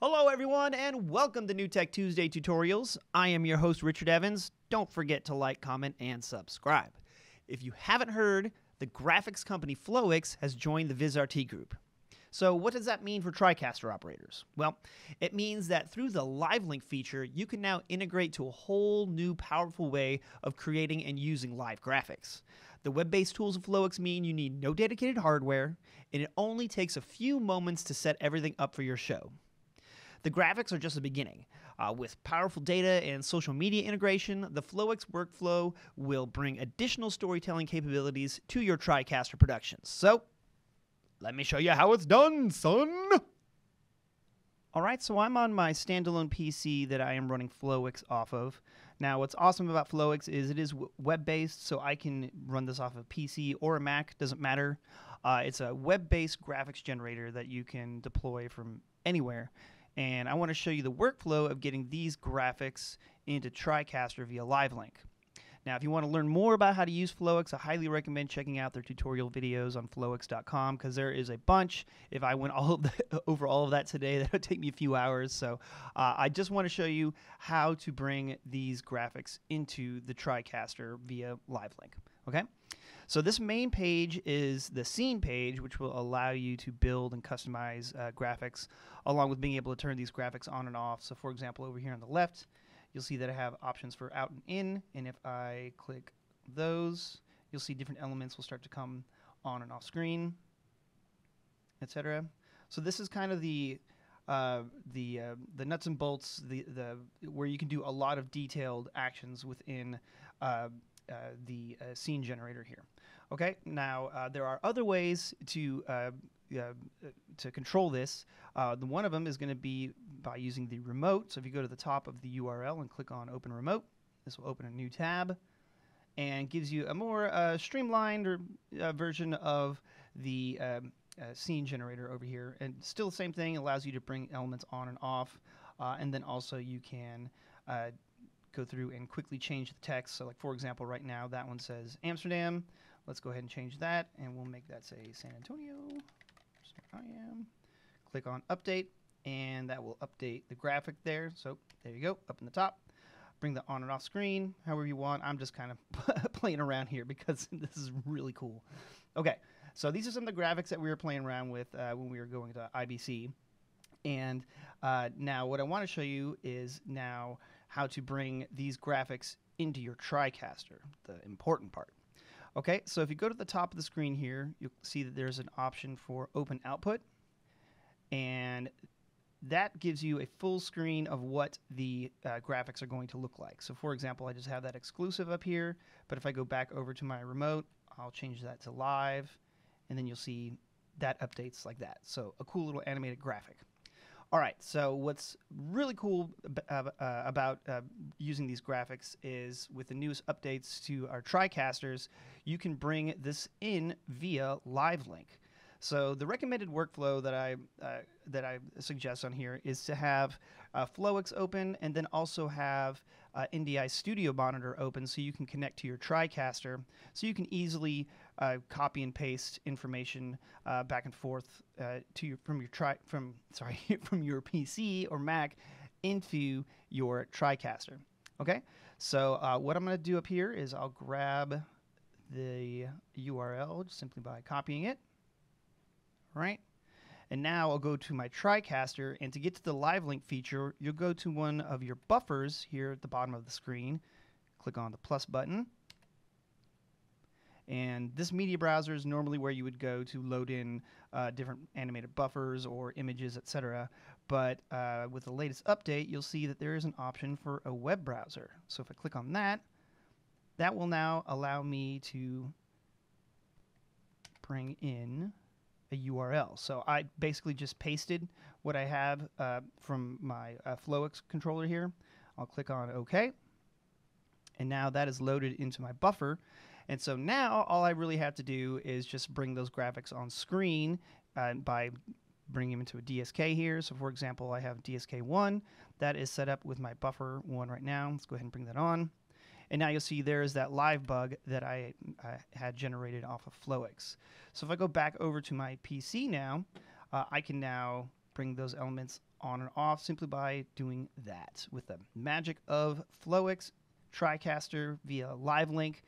Hello, everyone, and welcome to NewTek Tuesday tutorials. I am your host, Richard Evans. Don't forget to like, comment, and subscribe. If you haven't heard, the graphics company Flowics has joined the VizRT group. So, what does that mean for TriCaster operators? Well, it means that through the Live Link feature, you can now integrate to a whole new powerful way of creating and using live graphics. The web based tools of Flowics mean you need no dedicated hardware, and it only takes a few moments to set everything up for your show. The graphics are just the beginning. Uh, with powerful data and social media integration, the Flowics workflow will bring additional storytelling capabilities to your TriCaster productions. So, let me show you how it's done, son! All right, so I'm on my standalone PC that I am running Flowics off of. Now, what's awesome about Flowics is it is web based, so I can run this off a PC or a Mac, doesn't matter. Uh, it's a web based graphics generator that you can deploy from anywhere. And I want to show you the workflow of getting these graphics into TriCaster via LiveLink. Now, if you want to learn more about how to use Flowics, I highly recommend checking out their tutorial videos on flowics.com because there is a bunch. If I went all the, over all of that today, that would take me a few hours. So uh, I just want to show you how to bring these graphics into the TriCaster via LiveLink. Okay? So this main page is the scene page, which will allow you to build and customize uh, graphics, along with being able to turn these graphics on and off. So for example, over here on the left, you'll see that I have options for out and in, and if I click those, you'll see different elements will start to come on and off screen, etc. So this is kind of the uh, the uh, the nuts and bolts, the the where you can do a lot of detailed actions within uh, uh the uh, scene generator here. Okay, now uh, there are other ways to to control this. the one of them is going to be by using the remote. So if you go to the top of the URL and click on Open Remote, this will open a new tab and gives you a more uh, streamlined or, uh, version of the um, uh, scene generator over here. And still the same thing, allows you to bring elements on and off. Uh, and then also you can uh, go through and quickly change the text. So like for example, right now that one says Amsterdam. Let's go ahead and change that and we'll make that say San Antonio. So I am. Click on update and that will update the graphic there. So there you go, up in the top. Bring the on and off screen, however you want. I'm just kind of playing around here because this is really cool. Okay, so these are some of the graphics that we were playing around with uh, when we were going to IBC. And uh, now what I want to show you is now how to bring these graphics into your TriCaster, the important part. Okay, so if you go to the top of the screen here, you'll see that there's an option for open output. And that gives you a full screen of what the uh, graphics are going to look like. So for example, I just have that exclusive up here, but if I go back over to my remote, I'll change that to live, and then you'll see that updates like that. So a cool little animated graphic. All right, so what's really cool uh, uh, about uh, using these graphics is with the newest updates to our TriCasters, you can bring this in via Live Link. So the recommended workflow that I uh, that I suggest on here is to have uh, Flowics open and then also have uh, NDI Studio Monitor open so you can connect to your TriCaster so you can easily uh, copy and paste information uh, back and forth uh, to your from your tri from sorry from your PC or Mac into your TriCaster. Okay, so uh, what I'm going to do up here is I'll grab the URL just simply by copying it right? And now I'll go to my TriCaster, and to get to the Live Link feature, you'll go to one of your buffers here at the bottom of the screen. Click on the plus button. And this media browser is normally where you would go to load in uh, different animated buffers or images, etc. But uh, with the latest update, you'll see that there is an option for a web browser. So if I click on that, that will now allow me to bring in a URL. So I basically just pasted what I have uh, from my uh, Flowics controller here. I'll click on OK. And now that is loaded into my buffer. And so now all I really have to do is just bring those graphics on screen uh, by bringing them into a DSK here. So for example, I have DSK1. That is set up with my buffer one right now. Let's go ahead and bring that on. And now you'll see there is that live bug that I, I had generated off of Flowics. So if I go back over to my PC now, uh, I can now bring those elements on and off simply by doing that with the magic of Flowics TriCaster via Live Link.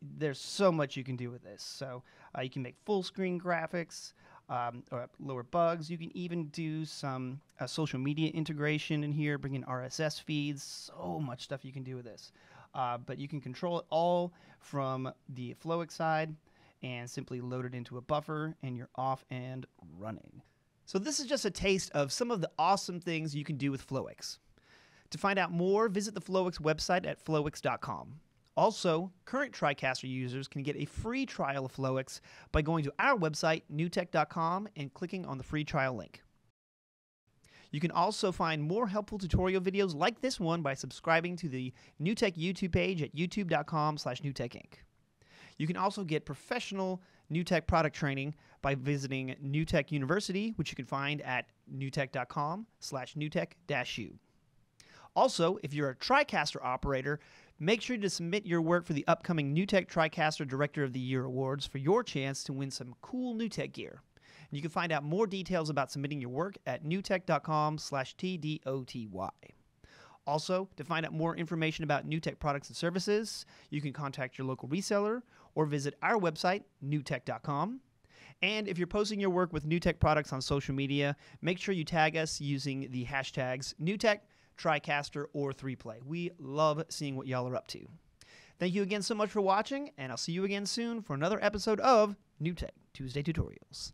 There's so much you can do with this. So uh, you can make full screen graphics, um, or lower bugs. You can even do some uh, social media integration in here, bring in RSS feeds. So much stuff you can do with this. Uh, but you can control it all from the Flowics side and simply load it into a buffer, and you're off and running. So this is just a taste of some of the awesome things you can do with Flowics. To find out more, visit the Flowics website at flowics.com. Also, current TriCaster users can get a free trial of Flowics by going to our website, newtek.com, and clicking on the free trial link. You can also find more helpful tutorial videos like this one by subscribing to the NewTek YouTube page at youtube.com slash newtekinc. You can also get professional NewTek product training by visiting NewTek University, which you can find at newtek.com slash newtek-u. Also, if you're a TriCaster operator, make sure to submit your work for the upcoming NewTek TriCaster Director of the Year Awards for your chance to win some cool NewTek gear. And you can find out more details about submitting your work at newtek.com slash TDOTY. Also, to find out more information about NewTek products and services, you can contact your local reseller or visit our website, newtek.com. And if you're posting your work with NewTek products on social media, make sure you tag us using the hashtags NewTek, TriCaster, or 3Play. We love seeing what y'all are up to. Thank you again so much for watching, and I'll see you again soon for another episode of NewTek Tuesday Tutorials.